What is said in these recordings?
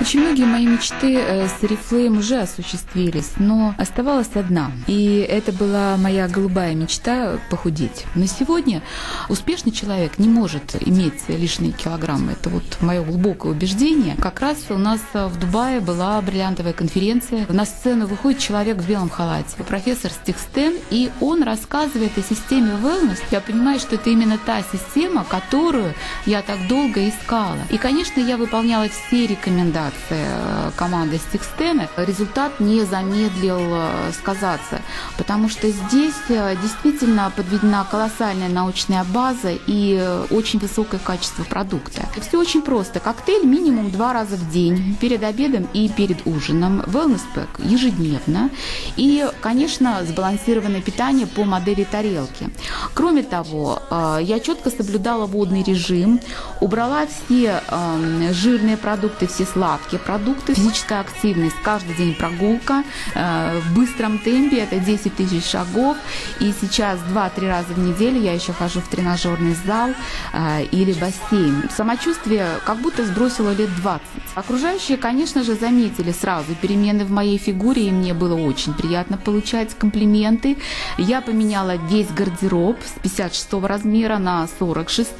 Очень многие мои мечты э, с Oriflame уже осуществились, но оставалась одна. И это была моя голубая мечта похудеть. Но сегодня успешный человек не может иметь лишние килограммы. Это вот мое глубокое убеждение. Как раз у нас в Дубае была бриллиантовая конференция. На сцену выходит человек в белом халате, профессор Стикстен, и он рассказывает о системе wellness. Я понимаю, что это именно та система, которую я так долго искала. И, конечно, я выполняла все рекомендации Э, команды Стикстена, результат не замедлил э, сказаться, потому что здесь э, действительно подведена колоссальная научная база и очень высокое качество продукта. Все очень просто. Коктейль минимум два раза в день, перед обедом и перед ужином. Wellness Pack ежедневно. И, конечно, сбалансированное питание по модели тарелки. Кроме того, я четко соблюдала водный режим, убрала все эм, жирные продукты, все сладкие, сладкие продукты, физическая активность, каждый день прогулка э, в быстром темпе, это 10 тысяч шагов. И сейчас 2-3 раза в неделю я еще хожу в тренажерный зал э, или бассейн. Самочувствие как будто сбросило лет 20. Окружающие, конечно же, заметили сразу перемены в моей фигуре, и мне было очень приятно получать комплименты. Я поменяла весь гардероб с 56 размера на 46,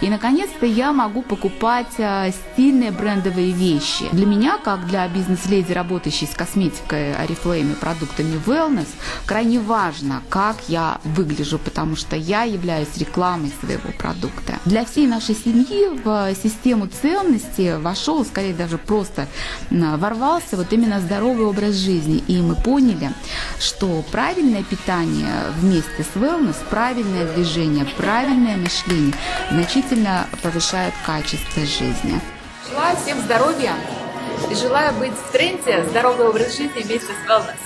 и наконец-то я могу покупать э, стильные брендовые вещи вещи. Для меня, как для бизнес-леди, работающей с косметикой, Oriflame и продуктами wellness, крайне важно, как я выгляжу, потому что я являюсь рекламой своего продукта. Для всей нашей семьи в систему ценностей вошел, скорее даже просто ворвался вот именно здоровый образ жизни. И мы поняли, что правильное питание вместе с wellness, правильное движение, правильное мышление значительно повышает качество жизни. Желаю всем здоровья и желаю быть в тренде здоровый образ жизни вместе с wellness.